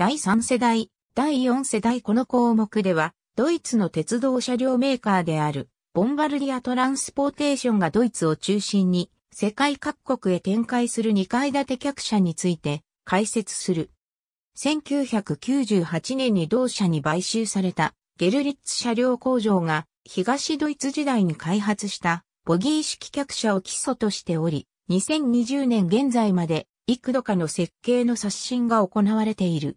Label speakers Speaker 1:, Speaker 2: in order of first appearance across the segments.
Speaker 1: 第3世代、第4世代この項目では、ドイツの鉄道車両メーカーである、ボンバルディアトランスポーテーションがドイツを中心に、世界各国へ展開する2階建て客車について解説する。1998年に同社に買収されたゲルリッツ車両工場が東ドイツ時代に開発したボギー式客車を基礎としており、2020年現在まで幾度かの設計の刷新が行われている。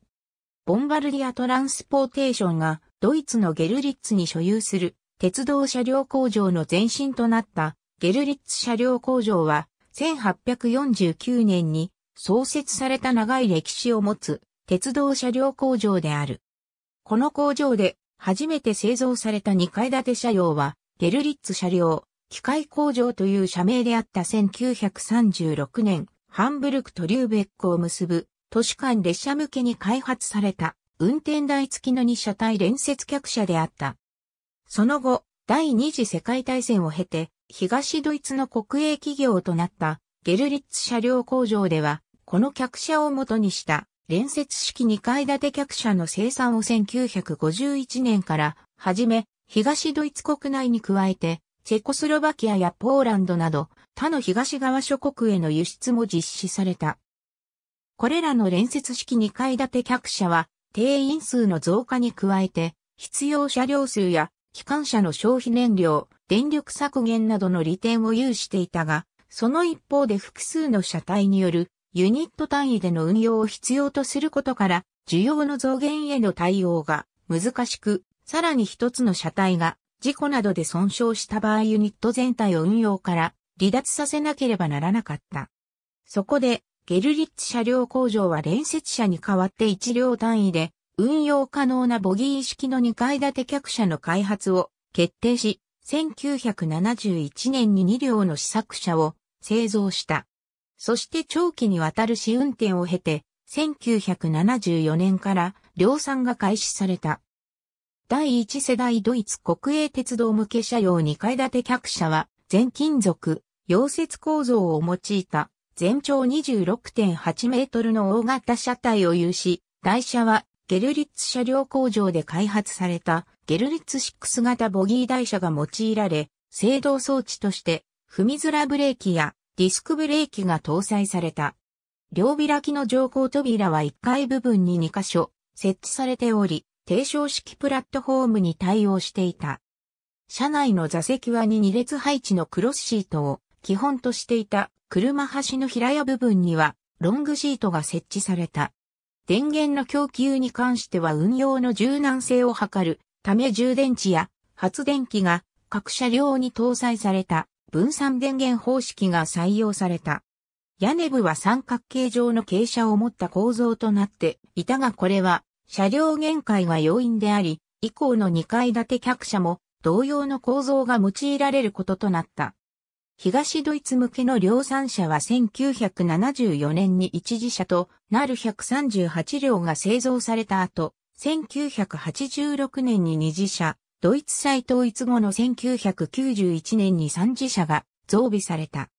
Speaker 1: ボンバルディアトランスポーテーションがドイツのゲルリッツに所有する鉄道車両工場の前身となったゲルリッツ車両工場は1849年に創設された長い歴史を持つ鉄道車両工場である。この工場で初めて製造された2階建て車両はゲルリッツ車両機械工場という社名であった1936年、ハンブルクとリューベックを結ぶ都市間列車向けに開発された運転台付きの2車体連接客車であった。その後、第二次世界大戦を経て、東ドイツの国営企業となったゲルリッツ車両工場では、この客車を元にした連接式2階建て客車の生産を1951年から始め、東ドイツ国内に加えてチェコスロバキアやポーランドなど他の東側諸国への輸出も実施された。これらの連接式2階建て客車は定員数の増加に加えて必要車両数や機関車の消費燃料、電力削減などの利点を有していたが、その一方で複数の車体によるユニット単位での運用を必要とすることから、需要の増減への対応が難しく、さらに一つの車体が事故などで損傷した場合ユニット全体を運用から離脱させなければならなかった。そこで、ゲルリッツ車両工場は連接車に代わって1両単位で運用可能なボギー式の2階建て客車の開発を決定し、1971年に2両の試作車を製造した。そして長期にわたる試運転を経て、1974年から量産が開始された。第一世代ドイツ国営鉄道向け車両2階建て客車は全金属、溶接構造を用いた全長26.8メートルの大型車体を有し、台車はゲルリッツ車両工場で開発されたゲルリッツ6型ボギー台車が用いられ、制動装置として踏みづらブレーキやディスクブレーキが搭載された。両開きの乗降扉は1階部分に2箇所設置されており、低床式プラットフォームに対応していた。車内の座席は2列配置のクロスシートを基本としていた車端の平屋部分にはロングシートが設置された。電源の供給に関しては運用の柔軟性を図るため充電池や発電機が各車両に搭載された分散電源方式が採用された。屋根部は三角形状の傾斜を持った構造となっていたがこれは車両限界が要因であり、以降の2階建て客車も同様の構造が用いられることとなった。東ドイツ向けの量産車は1974年に一時車となる138両が製造された後、1986年に二次車、ドイツ再統一後の1991年に三次車が増備された。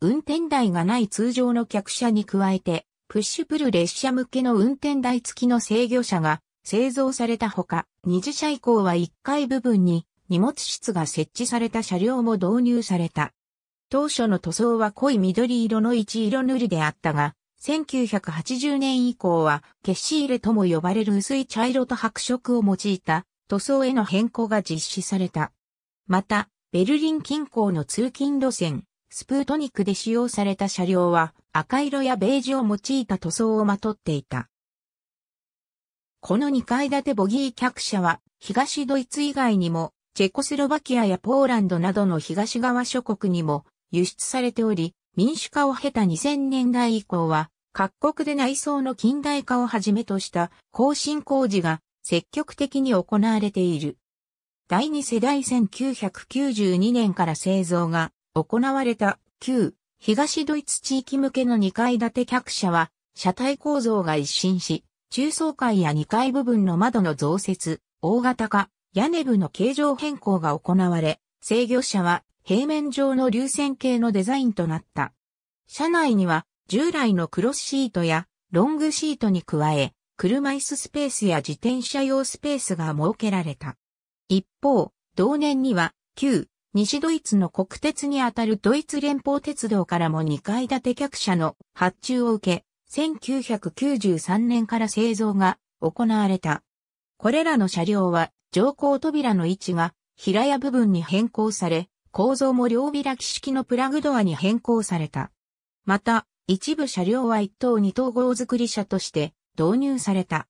Speaker 1: 運転台がない通常の客車に加えて、プッシュプル列車向けの運転台付きの制御車が製造されたほか、二次車以降は1階部分に荷物室が設置された車両も導入された。当初の塗装は濃い緑色の一色塗りであったが、1980年以降は消し入れとも呼ばれる薄い茶色と白色を用いた塗装への変更が実施された。また、ベルリン近郊の通勤路線、スプートニクで使用された車両は赤色やベージュを用いた塗装をまとっていた。この2階建てボギー客車は東ドイツ以外にもチェコスロバキアやポーランドなどの東側諸国にも輸出されており、民主化を経た2000年代以降は各国で内装の近代化をはじめとした更新工事が積極的に行われている。第2世代1992年から製造が行われた旧東ドイツ地域向けの2階建て客車は車体構造が一新し、中層階や2階部分の窓の増設、大型化、屋根部の形状変更が行われ、制御車は平面上の流線形のデザインとなった。車内には従来のクロスシートやロングシートに加え、車椅子スペースや自転車用スペースが設けられた。一方、同年には、旧、西ドイツの国鉄にあたるドイツ連邦鉄道からも2階建て客車の発注を受け、1993年から製造が行われた。これらの車両は乗降扉の位置が平屋部分に変更され、構造も両開き式のプラグドアに変更された。また、一部車両は一等二等号作り車として導入された。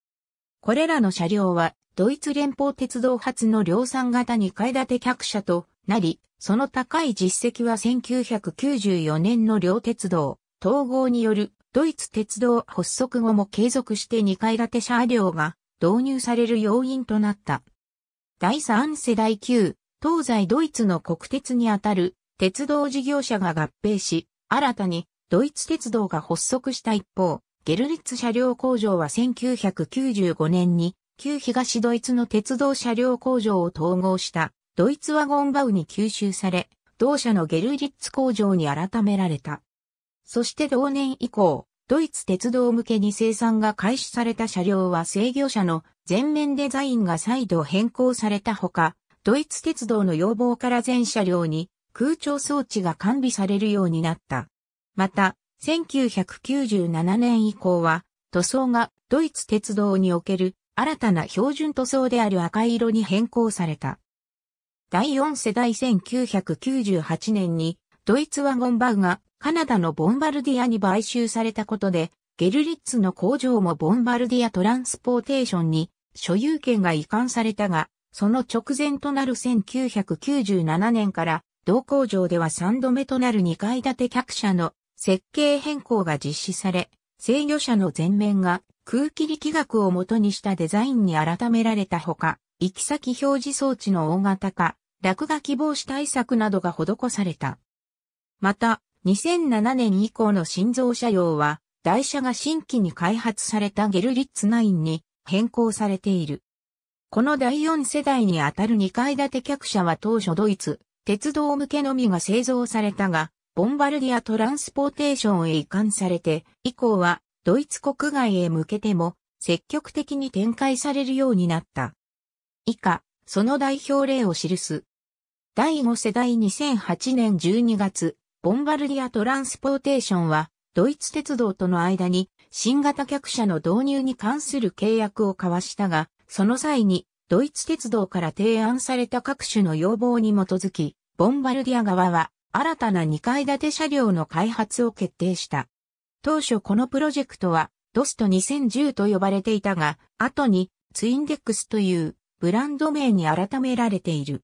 Speaker 1: これらの車両はドイツ連邦鉄道初の量産型2階建て客車となり、その高い実績は1994年の両鉄道統合によるドイツ鉄道発足後も継続して2階建て車両が導入される要因となった。第3世代級、東西ドイツの国鉄にあたる鉄道事業者が合併し、新たにドイツ鉄道が発足した一方、ゲルリッツ車両工場は1995年に旧東ドイツの鉄道車両工場を統合したドイツワゴンバウに吸収され、同社のゲルリッツ工場に改められた。そして同年以降、ドイツ鉄道向けに生産が開始された車両は制御車の全面デザインが再度変更されたほか、ドイツ鉄道の要望から全車両に空調装置が完備されるようになった。また、1997年以降は塗装がドイツ鉄道における新たな標準塗装である赤色に変更された。第4世代1998年にドイツワゴンバウがカナダのボンバルディアに買収されたことで、ゲルリッツの工場もボンバルディアトランスポーテーションに所有権が移管されたが、その直前となる1997年から同工場では3度目となる2階建て客車の設計変更が実施され、制御車の前面が空気力学を元にしたデザインに改められたほか、行き先表示装置の大型化、落書き防止対策などが施された。また、2007年以降の心臓車両は、台車が新規に開発されたゲルリッツ9に変更されている。この第4世代にあたる2階建て客車は当初ドイツ、鉄道向けのみが製造されたが、ボンバルディアトランスポーテーションへ移管されて、以降はドイツ国外へ向けても積極的に展開されるようになった。以下、その代表例を記す。第5世代2008年12月、ボンバルディアトランスポーテーションは、ドイツ鉄道との間に新型客車の導入に関する契約を交わしたが、その際にドイツ鉄道から提案された各種の要望に基づき、ボンバルディア側は新たな2階建て車両の開発を決定した。当初このプロジェクトはドスト2010と呼ばれていたが、後にツインデックスというブランド名に改められている。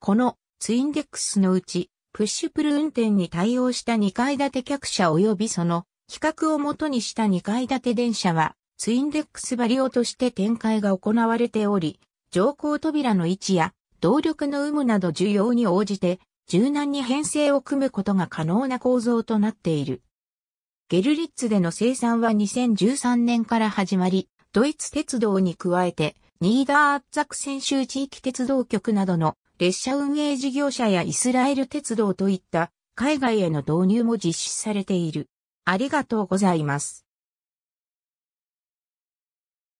Speaker 1: このツインデックスのうちプッシュプル運転に対応した2階建て客車及びその規格をもとにした2階建て電車はツインデックスバリオとして展開が行われており、乗降扉の位置や動力の有無など需要に応じて柔軟に編成を組むことが可能な構造となっている。ゲルリッツでの生産は2013年から始まり、ドイツ鉄道に加えて、ニーダーアッザクセン州地域鉄道局などの列車運営事業者やイスラエル鉄道といった海外への導入も実施されている。ありがとうございます。